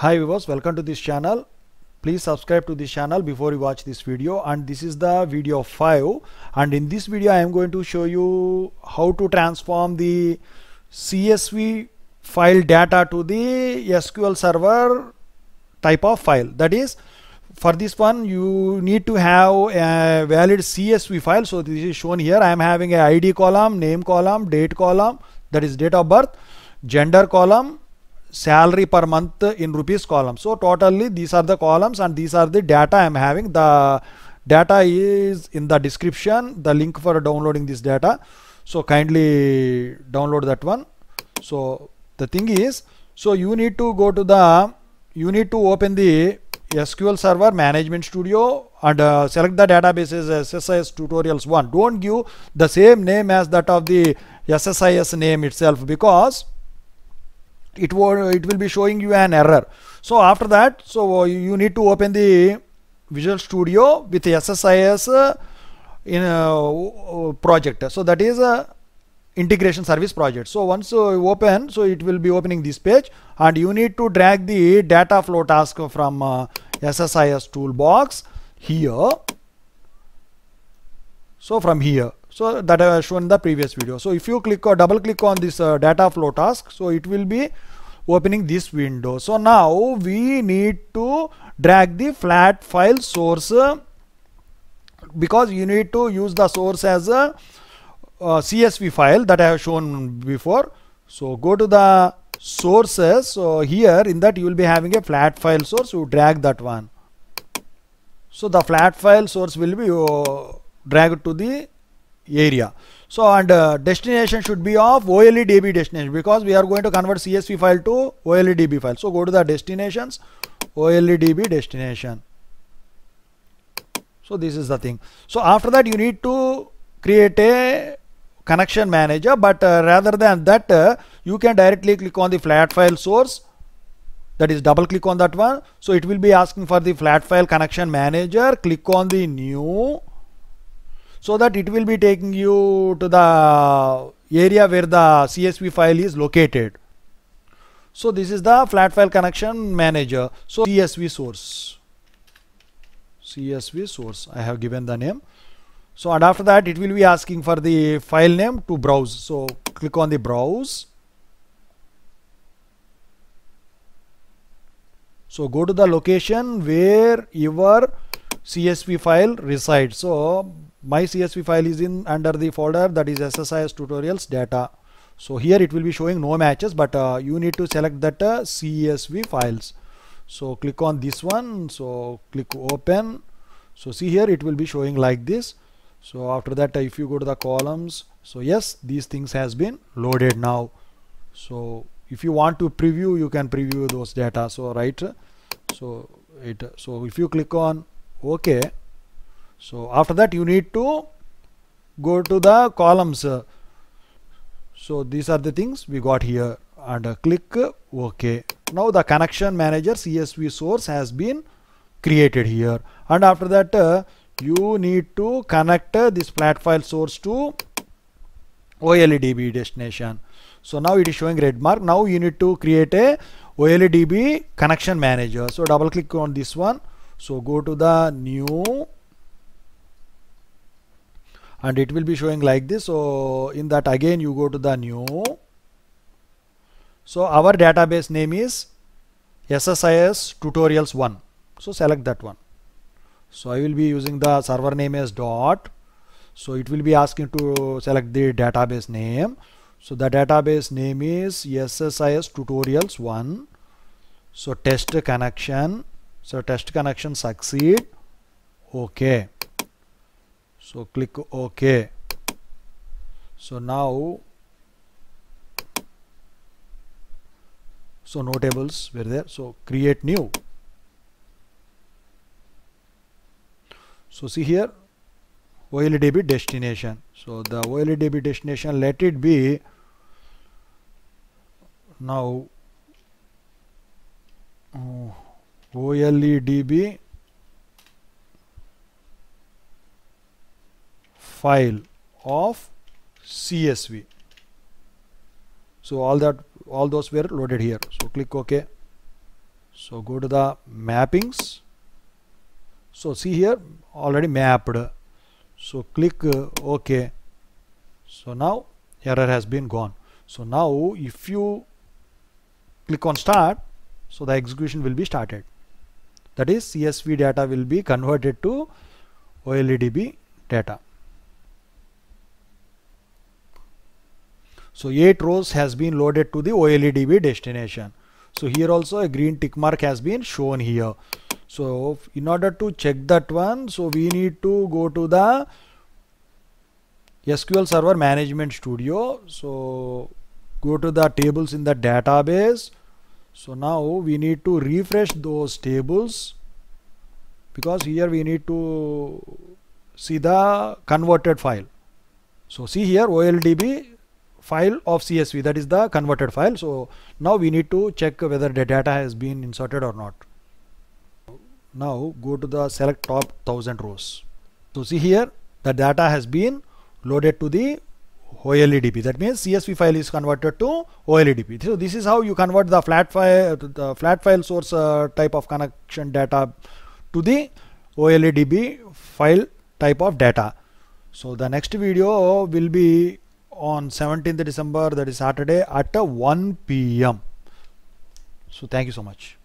Hi viewers, welcome to this channel. Please subscribe to this channel before you watch this video. And this is the video 5 and in this video I am going to show you how to transform the CSV file data to the SQL server type of file. That is for this one you need to have a valid CSV file. So this is shown here. I am having a ID column name column date column that is date of birth gender column salary per month in rupees column so totally these are the columns and these are the data I am having. The data is in the description the link for downloading this data. So kindly download that one. So the thing is so you need to go to the you need to open the SQL Server Management Studio and uh, select the databases as SSIS tutorials 1 don't give the same name as that of the SSIS name itself because it will it will be showing you an error. So after that so you need to open the Visual Studio with SSIS uh, in a project. So that is a integration service project. So once you open so it will be opening this page and you need to drag the data flow task from uh, SSIS toolbox here. So from here so that I have shown in the previous video. So if you click or double click on this uh, data flow task so it will be opening this window. So now we need to drag the flat file source uh, because you need to use the source as a uh, CSV file that I have shown before. So go to the sources. So here in that you will be having a flat file source. You drag that one. So the flat file source will be uh, dragged to the area. So and uh, destination should be of OLEDB destination because we are going to convert CSV file to OLEDB file. So go to the destinations OLEDB destination. So this is the thing. So after that you need to create a connection manager but uh, rather than that uh, you can directly click on the flat file source. That is double click on that one. So it will be asking for the flat file connection manager. Click on the new so that it will be taking you to the area where the CSV file is located. So this is the flat file connection manager. So CSV source. CSV source. I have given the name. So and after that it will be asking for the file name to browse. So click on the browse. So go to the location where your CSV file resides. So my CSV file is in under the folder that is SSIS tutorials data. So here it will be showing no matches but uh, you need to select that uh, CSV files. So click on this one so click open. So see here it will be showing like this. So after that uh, if you go to the columns so yes these things has been loaded now. So if you want to preview you can preview those data. So right so it so if you click on ok so after that you need to go to the columns. So these are the things we got here and click ok. Now the connection manager csv source has been created here. And after that you need to connect this flat file source to OLEDB destination. So now it is showing red mark. Now you need to create a OLEDB connection manager. So double click on this one. So go to the new and it will be showing like this. So in that again you go to the new. So our database name is SSIS tutorials 1 so select that one. So I will be using the server name as dot. So it will be asking to select the database name. So the database name is SSIS tutorials 1 so test connection. So test connection succeed. Okay so click ok. So now so no tables were there. So create new. So see here OLEDB destination. So the OLEDB destination let it be now uh, OLEDB file of CSV so all that all those were loaded here. So click ok. So go to the mappings. So see here already mapped. So click uh, ok. So now error has been gone. So now if you click on start so the execution will be started. That is CSV data will be converted to OLEDB data so 8 rows has been loaded to the OLEDB destination. So here also a green tick mark has been shown here. So in order to check that one so we need to go to the SQL Server Management Studio. So go to the tables in the database. So now we need to refresh those tables because here we need to see the converted file. So see here OLDB file of CSV that is the converted file so now we need to check whether the data has been inserted or not now go to the select top 1000 rows so see here the data has been loaded to the OLEDB. That means CSV file is converted to OLEDB. So this is how you convert the flat file, the flat file source uh, type of connection data to the OLEDB file type of data. So the next video will be on 17th December, that is Saturday at 1 p.m. So thank you so much.